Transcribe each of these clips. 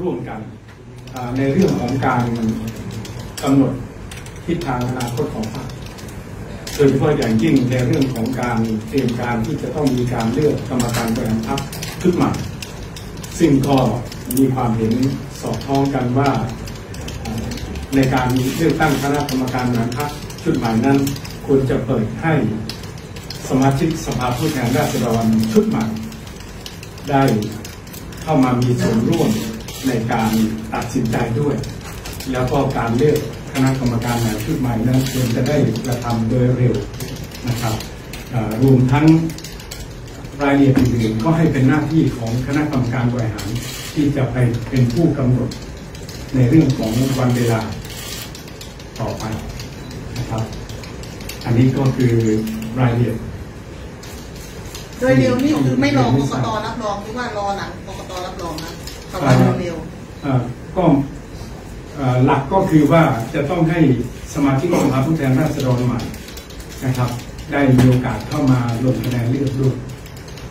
ร่วมกันในเรื่องของการกำหนดทิศทางอนาคตของพรรคโดยเฉพาะอย่างยิ่งในเรื่องของการเตรียมการที่จะต้องมีการเลือกกรรมการบริหารพรรคชุดใหม่ซึ่งก็มีความเห็นสอดคล้องกันว่าอ่าในการเลือกตั้งคณะกรรมการบริหารพรรคชุดใหม่นั้นควรจะเปิดให้สมาชิกสภาผู้แทนราษฎรชุดใหม่ได้เข้ามามีส่วนร่วม ในการตัดสินใจด้วย แล้วก็การเลือกคณะกรรมการใหม่ชุดใหม่นั้นควรจะได้กระทำโดยเร็วนะครับอ่ารวมทั้งรายละเอียดอื่นๆก็ให้เป็นหน้าที่ของคณะกรรมการบริหารที่จะไปเป็นผู้กำหนดในเรื่องของวันเวลาต่อไปนะครับ อันนี้ก็คือรายละเอียดโดยเร็วนี่คือไม่รอกกตรับรองหรือว่ารอหลังกกตรับรองนะ คำว่าเร็วเอ่อก็เอ่อหลักก็คือว่าจะต้องให้สมาชิกสภาผู้แทนราษฎรใหม่นะครับ ได้มีโอกาสเข้ามาลงคะแนนเลือกด้วย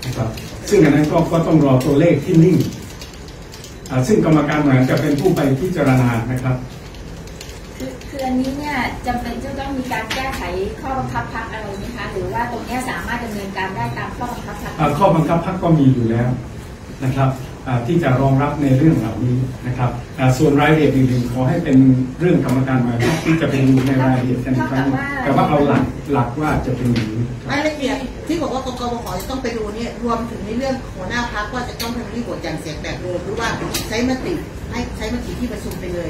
นะครับซึ่งอันนั้นก็ก็ต้องรอตัวเลขที่นิ่งอ่าซึ่งกรรมการบริหารจะเป็นผู้ไปพิจารณานะครับคือคืออันนี้เนี่ยจำเป็นจะต้องมีการแก้ไขข้อบังคับพักอะไรไหมคะหรือว่าตรงเนี้ยสามารถดำเนินการได้ตามข้อบังคับพักอ่าข้อบังคับพรรคก็มีอยู่แล้วนะครับอ่า ที่จะรองรับในเรื่องเหล่านี้นะครับอ่าส่วนรายละเอียดอื่นๆขอให้เป็นเรื่องกรรมการมาที่จะเป็นดูในรายละเอียดกันอีกครั้งแต่ว่าเอาหลักหลักว่าจะเป็นอย่างนี้ครับรายละเอียดที่บอกว่ากกบขจะต้องไปดูเนี่ยรวมถึงในเรื่องหัวหน้าพักว่าจะต้องทำที่โหวตอย่างเสียงแบบเดิมหรือว่าใช้มติให้ใช้มติที่ประชุมไปเลย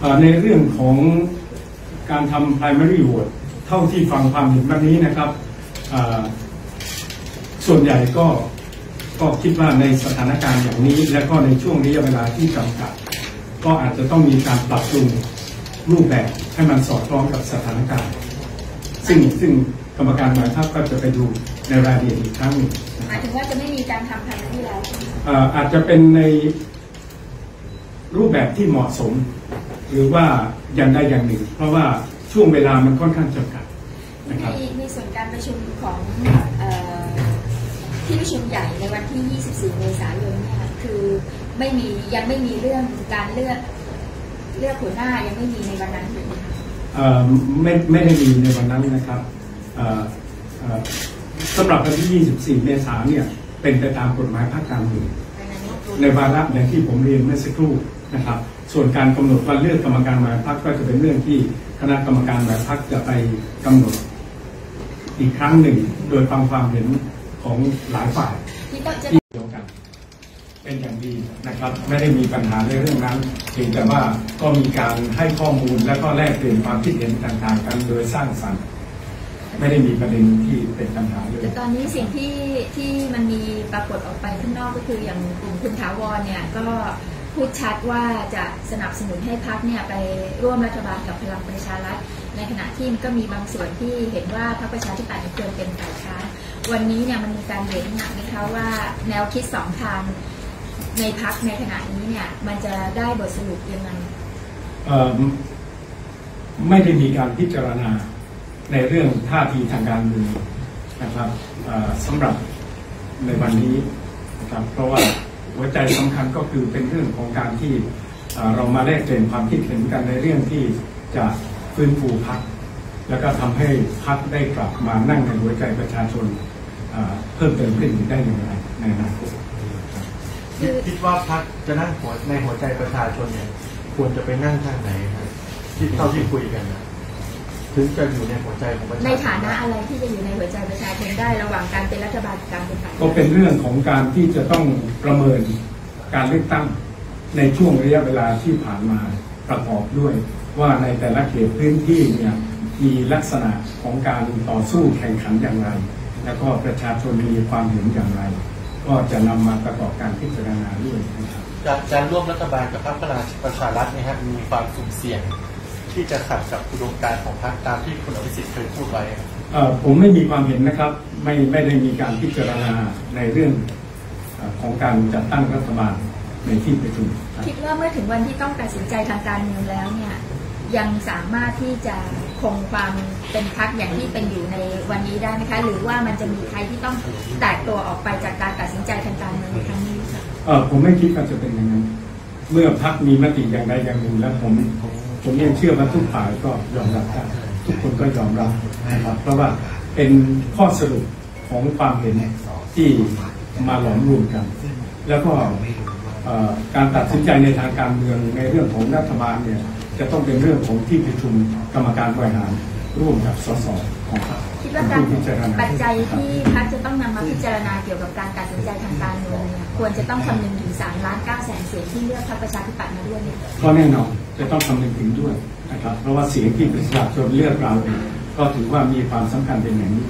เอ่อในเรื่องของการทำ primary vote เท่าที่ฟังความเห็นวันนี้นะครับเอ่อส่วนใหญ่ก็ ก็คิดว่าในสถานการณ์อย่างนี้ และก็ในช่วงระยะเวลาที่จำกัด ก็อาจจะต้องมีการปรับปรุงรูปแบบให้มันสอดคล้องกับสถานการณ์ ซึ่งซึ่งกรรมการบริหารพรรคก็จะไปดูในรายละเอียดอีกครั้งหนึ่งนะหคมารัยบถึงว่าจะไม่มีการทำพันธุ์ที่แล้วใช่ไหมคะเอ่ออาจจะเป็นในรูปแบบที่เหมาะสม หรือว่าอย่างใดอย่างหนึ่ง เพราะว่าช่วงเวลามันค่อนข้างจำกัดนะครับมีมีส่วนการประชุมของเอ่อ ที่ประชุมใหญ่ในวันที่ 24 เมษายนเนี่ยค่ะคือไม่มียังไม่มีเรื่องการเลือกเลือกหัวหน้ายังไม่มีในวันนั้นถูกไหมคะเอ่อไม่ไม่ได้มีในวันนั้นนะครับเอ่อเอ่อสำหรับวันที่ 24 เมษายนเนี่ยเป็นไปตามกฎหมายภาคการเมืองในวาระอย่างที่ผมเรียนเมื่อสักครู่นะครับ ส่วนการกำหนดวันเลือกกรรมการบริหารพรรคก็จะเป็นเรื่องที่คณะกรรมการบริหารพรรคจะไปกำหนดอีกครั้งหนึ่ง โดยฟังความเห็น ของหลายฝ่ายที่ต้องจะที่เดียวกัน เป็นอย่างดีนะครับ ไม่ได้มีปัญหาในเรื่องนั้นเพียงแต่ว่าก็มีการให้ข้อมูลและก็แลกเปลี่ยนความคิดเห็นต่างๆ กันโดยสร้างสรรค์ไม่ได้มีประเด็นที่เป็นปัญหาเลยแต่ตอนนี้สิ่งที่ที่มันมีปรากฏออกไปข้างนอกก็คืออย่างกลุ่มคุณถาวรเนี่ยก็พูดชัดว่าจะสนับสนุนให้พักเนี่ยไปร่วมรัฐบาลกับพลังประชารัฐ ในขณะที่มันก็มีบางส่วนที่เห็นว่าพรรคประชาธิปัตย์ควรเป็นฝ่ายค้านวันนี้เนี่ยมันมีการเห็นหนักนะคะว่าแนวคิดสองทางในพักในขณะนี้เนี่ยมันจะได้บทสรุปยังไงเออไม่ได้มีการพิจารณาในเรื่องท่าทีทางการเมืองนะครับสำหรับในวันนี้นะครับเพราะว่าหัวใจสำคัญก็คือเป็นเรื่องของการที่เรามาแลกเปลี่ยนความคิดเห็นกันในเรื่องที่จะ ฟื้นฟูพัก แล้วก็ทำให้พักได้กลับมานั่งในหัวใจประชาชนเอ่อเพิ่มเติมขึ้นได้อย่างไรในอนาคตคือคิดว่าพักจะนั่งหัวในหัวใจประชาชนเนี่ยควรจะไปนั่งทางไหนครับที่เท่าที่คุยกันนะถึงจะอยู่ในหัวใจของประชาชนในฐานะอะไรที่จะอยู่ในหัวใจประชาชนได้ระหว่างการเป็นรัฐบาลกับการเป็นฝ่ายก็เป็นเรื่องของการที่จะต้องประเมินการเลือกตั้งในช่วงระยะเวลาที่ผ่านมาประกอบด้วย ว่าในแต่ละเขตพื้นที่เนี่ยมีลักษณะของการต่อสู้แข่งขันอย่างไร แล้วก็ประชาชนมีความเห็นอย่างไร ก็จะนำมาประกอบการพิจารณาด้วยนะครับการการร่วมรัฐบาลกับพรรคพลังประชารัฐเนี่ยฮะมีความสุ่มเสี่ยง ที่จะขัดกับอุดมการณ์ของพรรคตามที่คุณอภิสิทธิ์เคยพูดไว้ครับเอ่อผมไม่มีความเห็นนะครับไม่ไม่ได้มีการพิจารณาในเรื่องเอ่อของการจัดตั้งรัฐบาลในที่ประชุมครับคิดว่าเมื่อถึงวันที่ต้องตัดสินใจทางการเมืองแล้วเนี่ย ยังสามารถที่จะคงความเป็นพักอย่างที่เป็นอยู่ในวันนี้ได้ไหมคะ หรือว่ามันจะมีใครที่ต้องแตกตัวออกไปจากการตัดสินใจทางการเมืองในครั้งนี้คะเออผมไม่คิดว่าจะเป็นอย่างนั้น เมื่อพักมีมติอย่างใดอย่างหนึ่งแล้วผมผมยังเชื่อว่าทุกฝ่ายก็ยอมรับได้ทุกคนก็ยอมรับนะครับ เพราะว่าเป็นข้อสรุปของความเห็นที่มาหลอมรวมกัน แล้วก็การตัดสินใจในทางการเมืองในเรื่องของรัฐบาลเนี่ย จะต้องเป็นเรื่องของที่ประชุมกรรมการบริหารร่วมกับสสของพรรคคิดว่าการเป็นผู้พิจารณาปัจจัยที่พักจะต้องนำมาพิจารณาเกี่ยวกับการตัดสินใจทางการเมืองเนี่ยควรจะต้องคำนึงถึง3ล้าน9แสนเสียงที่เลือกพรรคประชาธิปัตย์มาด้วยเนี่ยก็แน่นอนจะต้องคำนึงถึงด้วยนะครับเพราะว่าเสียงที่ประชาชนเลือกเราเนี่ยก็ถือว่ามีความสำคัญเป็นอย่างยิ่ง